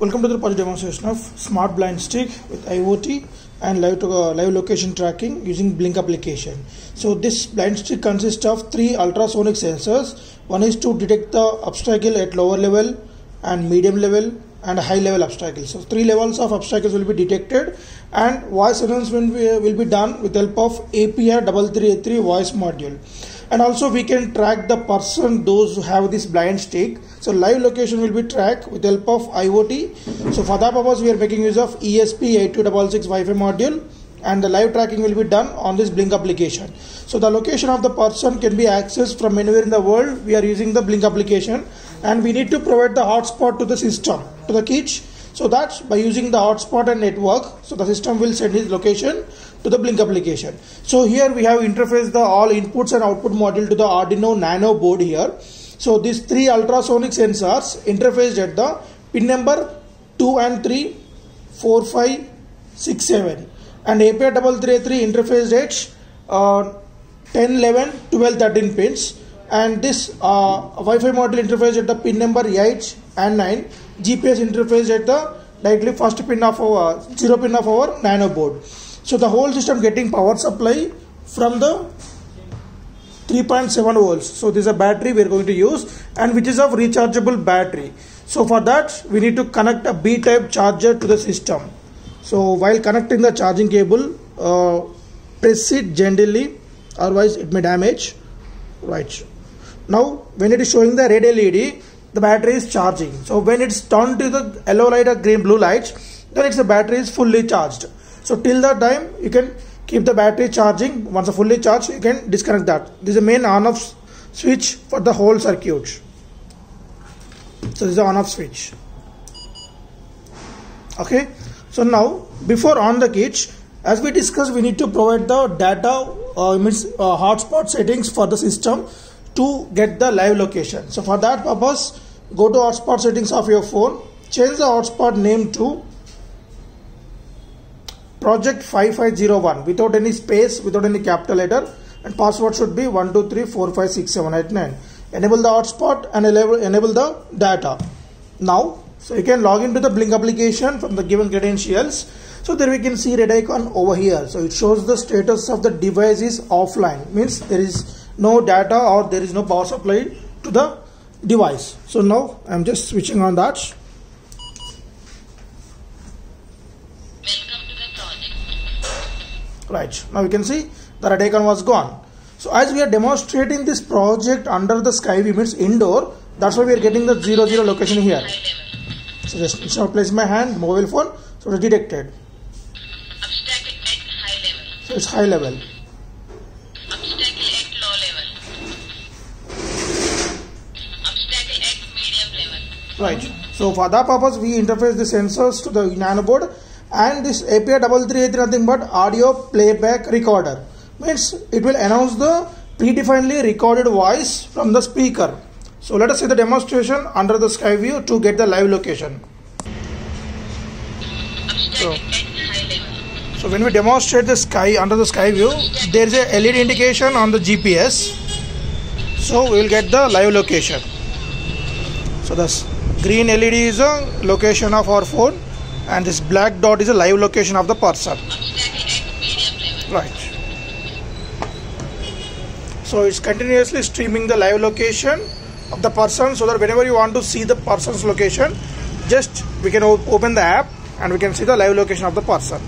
Welcome to the project demonstration of smart blind stick with IoT and live, to, uh, live location tracking using Blynk application. So this blind stick consists of three ultrasonic sensors. One is to detect the obstacle at lower level and medium level and high level obstacles. So three levels of obstacles will be detected and voice announcement will be done with help of APR33A3 voice module and also we can track the person those who have this blind stick so live location will be tracked with help of iot so for that purpose we are making use of esp8266 wi-fi module. And the live tracking will be done on this Blynk application. So the location of the person can be accessed from anywhere in the world. We are using the Blynk application. And we need to provide the hotspot to the system to the kit so that's by using the hotspot and network. So the system will send his location to the Blynk application. So here we have interfaced the all inputs and output module to the arduino nano board here. So these three ultrasonic sensors interfaced at the pin number 2 and 3 4 5 6 7 and API 333 interfaced at uh, 10 11 12 13 pins. And this uh, Wi-Fi module interface at the pin number 8 and 9 GPS interface at the directly first pin of our zero pin of our nano board. So the whole system getting power supply from the 3.7 volts. So this is a battery we are going to use and which is of rechargeable battery. So for that we need to connect a b type charger to the system. So while connecting the charging cable uh, press it gently otherwise it may damage. Right. Now when it is showing the red led the battery is charging. So when it's turned to the yellow light or green blue light then it's the battery is fully charged. So till that time you can keep the battery charging. Once fully charged you can disconnect that. This is the main on off switch for the whole circuit. So this is the on off switch. Okay? So now before on the kit as we discussed we need to provide the data uh, means uh, hotspot settings for the system to get the live location. So for that purpose go to hotspot settings of your phone change the hotspot name to project 5501 without any space without any capital letter and password should be 123456789 enable the hotspot and enable, the data. Now so you can log into the Blynk application from the given credentials. So there we can see red icon over here. So it shows the status of the device is offline. Means there is no data or there is no power supply to the device. So now i'm just switching on that. Right. Now you can see the red icon was gone. So as we are demonstrating this project under the skyview means indoor that's why we are getting the zero zero location here. So just instead of placing my hand mobile phone so it's detected. So it's high level right. So for that purpose we interface the sensors to the nano board and this APR33A3 nothing but audio playback recorder. Means it will announce the predefinedly recorded voice from the speaker. So let us see the demonstration under the sky view to get the live location. So, so when we demonstrate the sky under the sky view there is a LED indication on the GPS so we will get the live location. So this green LED is a location of our phone and this black dot is a live location of the person. Right. So it's continuously streaming the live location of the person so that whenever you want to see the person's location just we can open the app and we can see the live location of the person